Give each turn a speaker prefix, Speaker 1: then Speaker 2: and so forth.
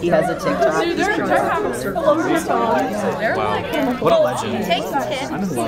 Speaker 1: He has a TikTok.
Speaker 2: Dude, they're, they're having a TikTok. They're
Speaker 3: What a legend.
Speaker 4: Take tips. You